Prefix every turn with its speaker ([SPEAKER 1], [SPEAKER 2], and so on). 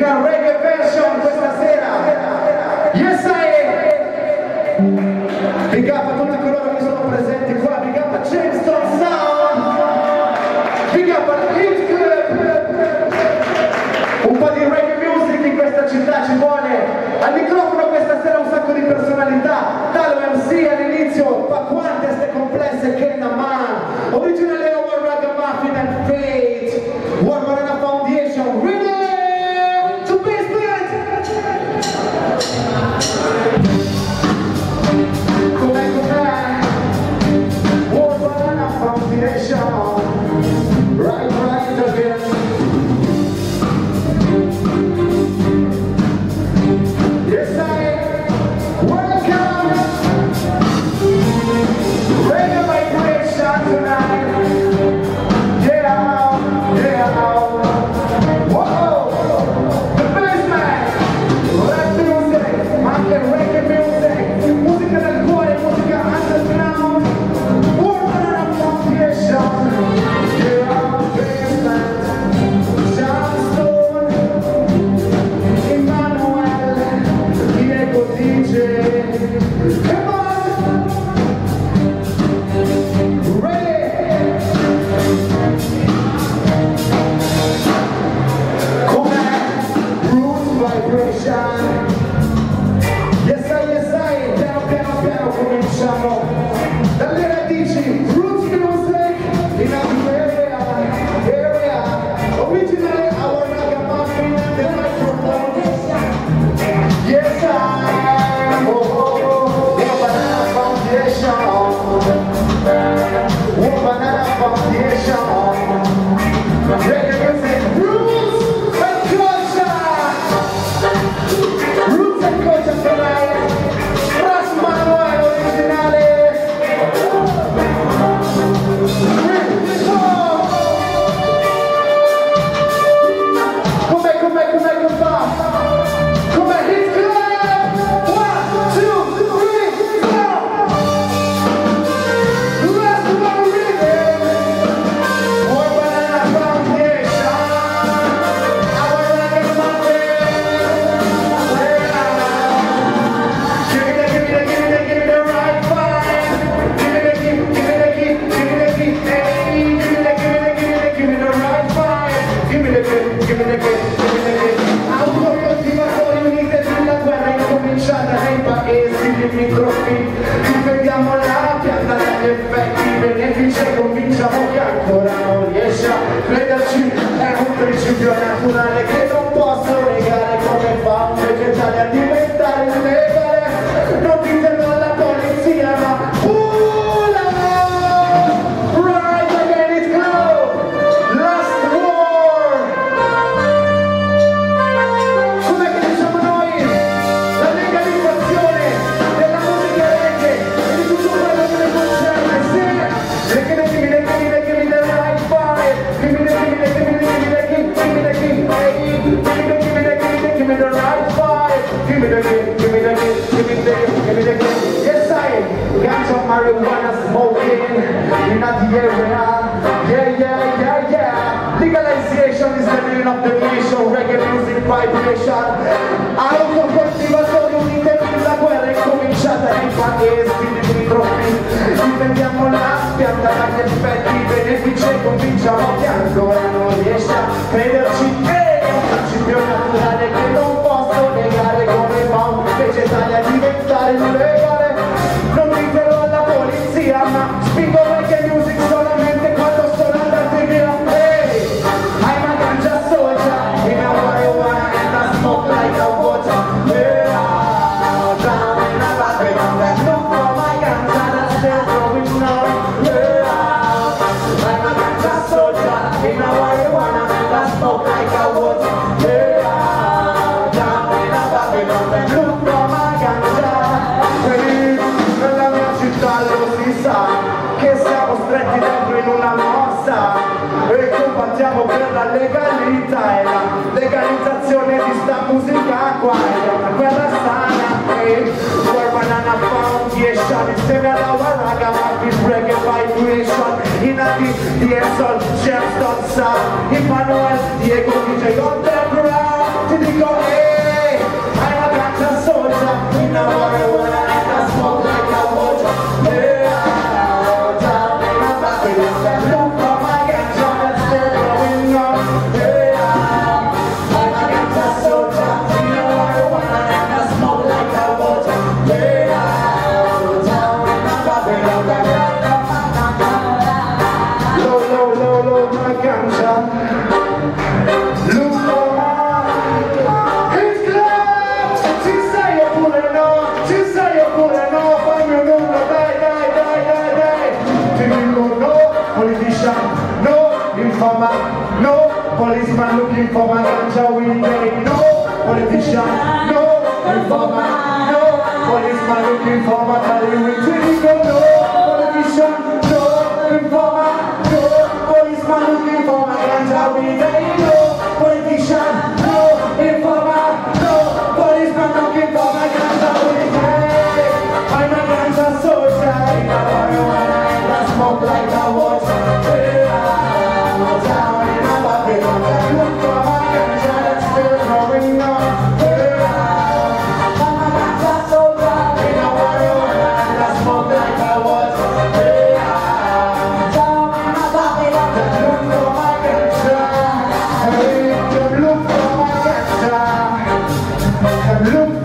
[SPEAKER 1] in reggae version questa sera. Yes, I am. Big up Yo nací una alegría. marijuana smoking in the area. Yeah, yeah, yeah, yeah. Legalization is the name of the nation. Reggae music vibration. Autocoltiva solo unite la guerra è cominciata nei paesi limitrofi. Difendiamo la pianta dagli effetti benefici e convinciamo che ancora non riesce a crederci. verità è la legalizzazione di sta musica qua è una guerra sana e vuoi banana foundation insieme alla Waraga Mafis Reggae Vibration Inati, DSL, Shepston, Sam, Emanuel, Diego, dice Gondor No policeman looking for my ganja weekend. No politician. No reformer. No policeman looking for my 여러분